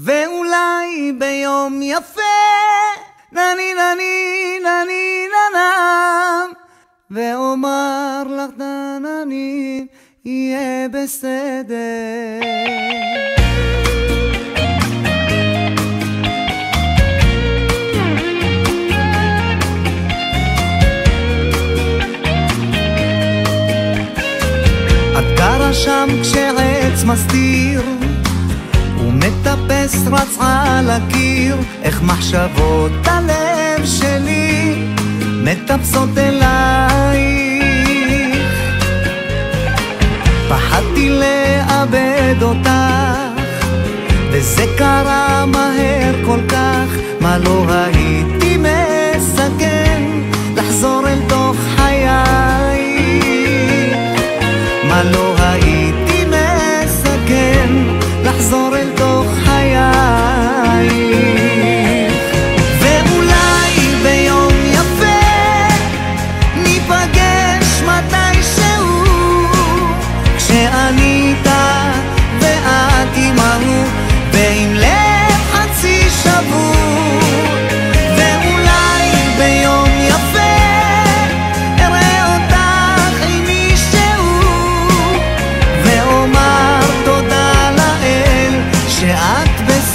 ואולי ביום יפה, נני נני נני ננם, ואומר לך נני, יהיה בסדר. את גרה שם כשעץ מסתיר ומטפס רץ על הקיר איך מחשבות הלב שלי מטפסות אלייך. פחדתי לאבד אותך וזה קרה מהר כל כך מה לא הייתי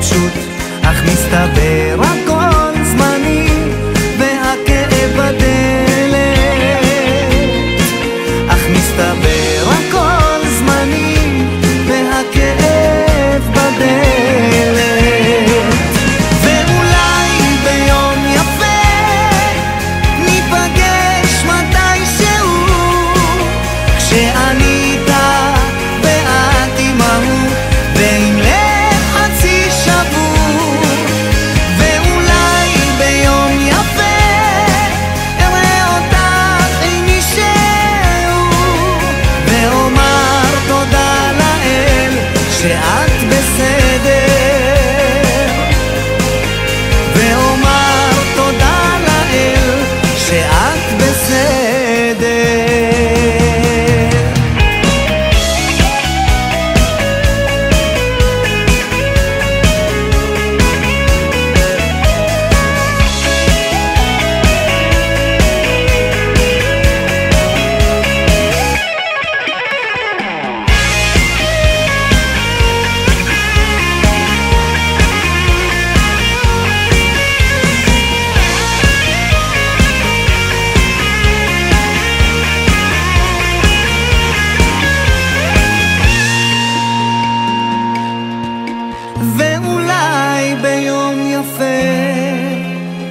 to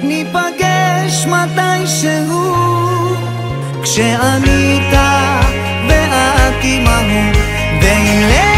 ניפגש כשאני כשענית ואת עמהו ואילך